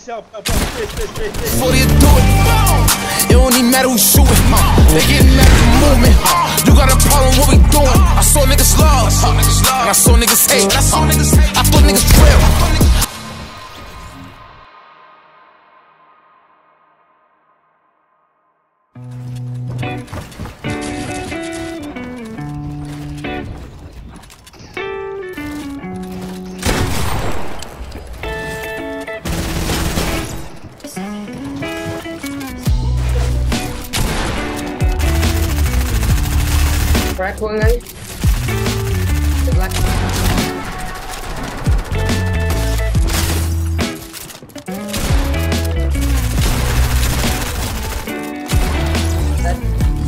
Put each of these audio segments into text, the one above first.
Before you do it, it don't even matter who's shooting. They getting mad at the movement. You got a problem, what we doing? I saw niggas love, and I saw niggas hate. I saw niggas hate. I thought niggas real. Crack one guy. The black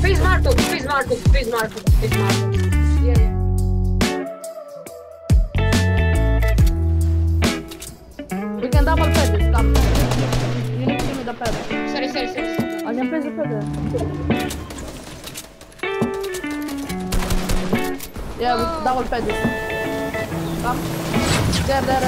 Freeze Marco, freeze Marco, freeze Marco, freeze Marco. Yeah, yeah. We can double ped this stuff. You need to give me the ped. Sorry, sorry, sorry. sorry. I can place the ped. داول بادي دار دار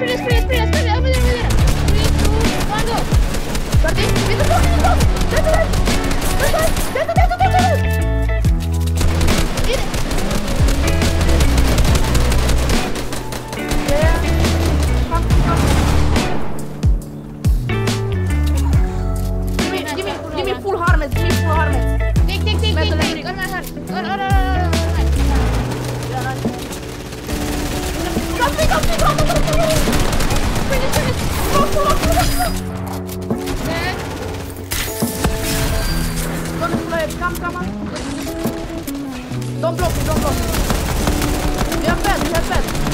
Please, please, please. Kapie, kapie, kapie, kapie! Finish, finish! Lock, lock, lock! Don't play, come, come on! Don't block me, don't block me! We have bad, we have bad!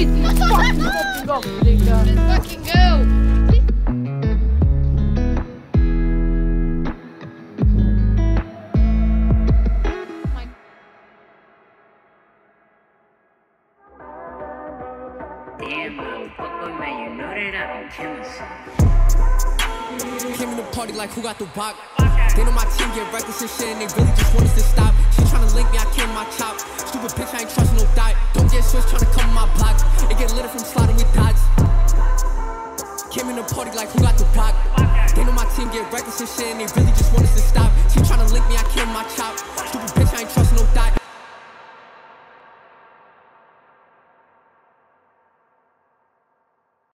you know that I be killing some. Came in the party like who got the rock. They know my team get reckless and shit and they really just want us to stop. She tryna link me, I came my chop. Stupid bitch, I ain't trust no dot. Don't get switched tryna get lit from